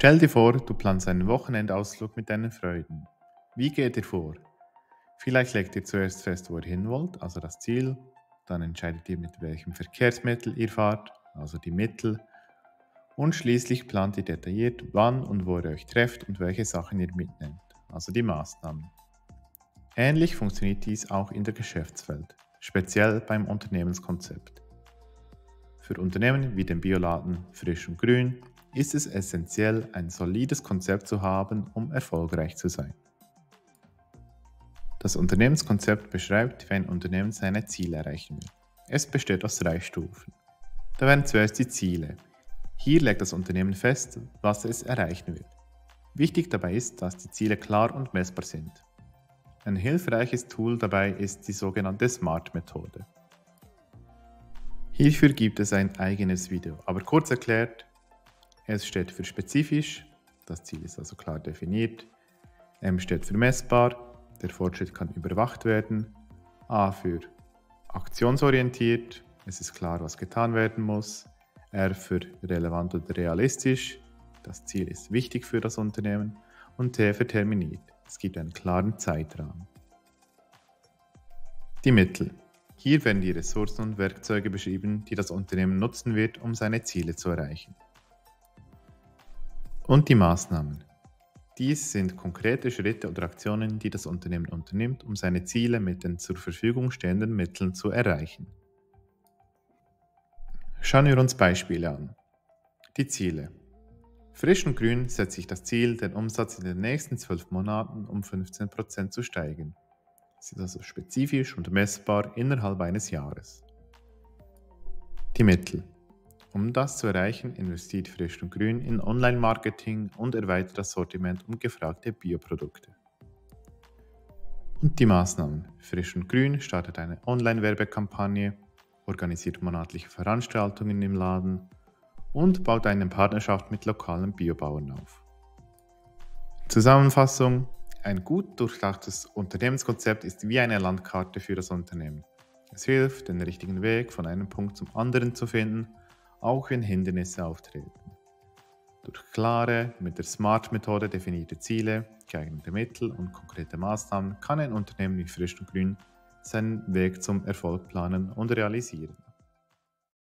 Stell dir vor, du planst einen Wochenendausflug mit deinen Freunden. Wie geht ihr vor? Vielleicht legt ihr zuerst fest, wo ihr hin wollt, also das Ziel. Dann entscheidet ihr, mit welchem Verkehrsmittel ihr fahrt, also die Mittel. Und schließlich plant ihr detailliert, wann und wo ihr euch trefft und welche Sachen ihr mitnehmt, also die Maßnahmen. Ähnlich funktioniert dies auch in der Geschäftswelt, speziell beim Unternehmenskonzept. Für Unternehmen wie den Bioladen Frisch und Grün ist es essentiell, ein solides Konzept zu haben, um erfolgreich zu sein. Das Unternehmenskonzept beschreibt, wie ein Unternehmen seine Ziele erreichen will. Es besteht aus drei Stufen. Da werden zuerst die Ziele. Hier legt das Unternehmen fest, was es erreichen will. Wichtig dabei ist, dass die Ziele klar und messbar sind. Ein hilfreiches Tool dabei ist die sogenannte SMART-Methode. Hierfür gibt es ein eigenes Video, aber kurz erklärt, es steht für spezifisch, das Ziel ist also klar definiert, M steht für messbar, der Fortschritt kann überwacht werden, A für aktionsorientiert, es ist klar, was getan werden muss, R für relevant oder realistisch, das Ziel ist wichtig für das Unternehmen und T für terminiert, es gibt einen klaren Zeitrahmen. Die Mittel. Hier werden die Ressourcen und Werkzeuge beschrieben, die das Unternehmen nutzen wird, um seine Ziele zu erreichen. Und die Maßnahmen. Dies sind konkrete Schritte oder Aktionen, die das Unternehmen unternimmt, um seine Ziele mit den zur Verfügung stehenden Mitteln zu erreichen. Schauen wir uns Beispiele an. Die Ziele. Frisch und Grün setzt sich das Ziel, den Umsatz in den nächsten zwölf Monaten um 15% zu steigern. Sie ist also spezifisch und messbar innerhalb eines Jahres. Die Mittel. Um das zu erreichen, investiert Frisch und Grün in Online-Marketing und erweitert das Sortiment um gefragte Bioprodukte. Und die Maßnahmen. Frisch und Grün startet eine Online-Werbekampagne, organisiert monatliche Veranstaltungen im Laden und baut eine Partnerschaft mit lokalen Biobauern auf. Zusammenfassung. Ein gut durchdachtes Unternehmenskonzept ist wie eine Landkarte für das Unternehmen. Es hilft, den richtigen Weg von einem Punkt zum anderen zu finden auch wenn Hindernisse auftreten. Durch klare, mit der SMART-Methode definierte Ziele, geeignete Mittel und konkrete Maßnahmen kann ein Unternehmen wie Frisch und Grün seinen Weg zum Erfolg planen und realisieren.